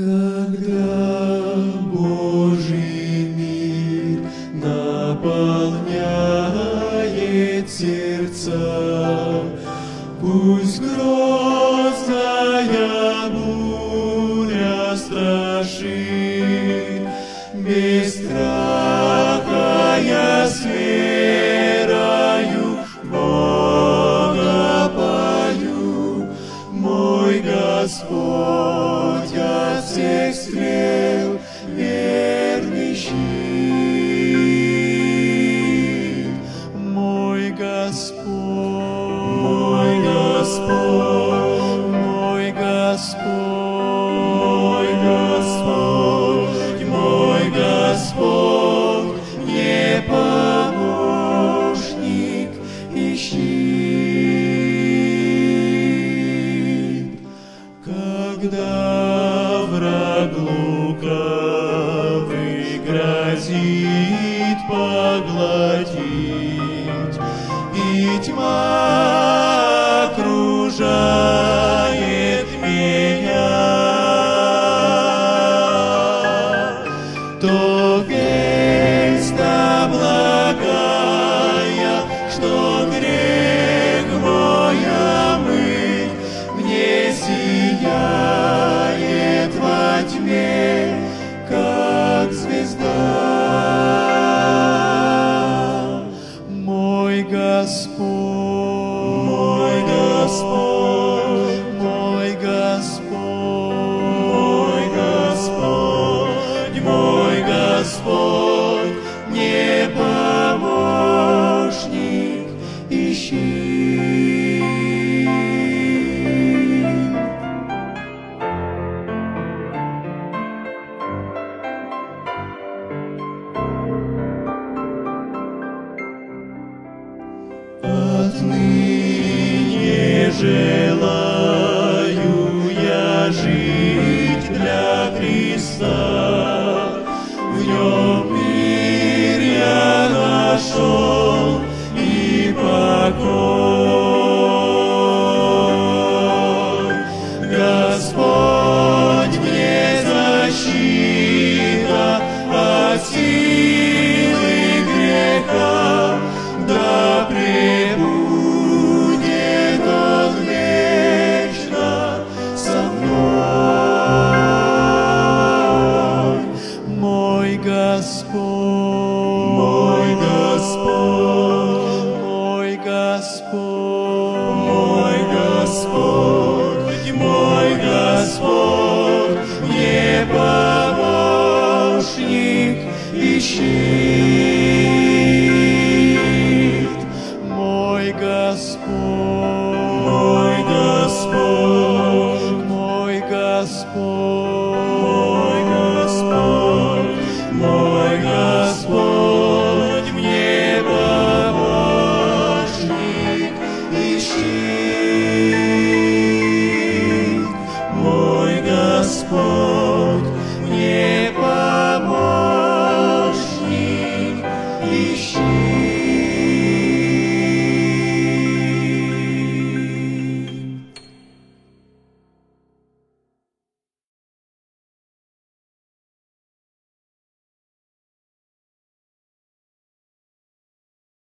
Когда Божий мир наполняет сердца, Пусть грозная буря страшит, Без страха я с верою Бога пою, Мой Господь от всех стрел верный щит. Мой Господь, мой Господь, мой Господь, мой Господь, мой Господь, не помощник и щит. Когда грозит Мой Господь, мой Господь, мой Господь, мой Господь, не помощник и щит, мой Господь, мой Господь, мой Господь.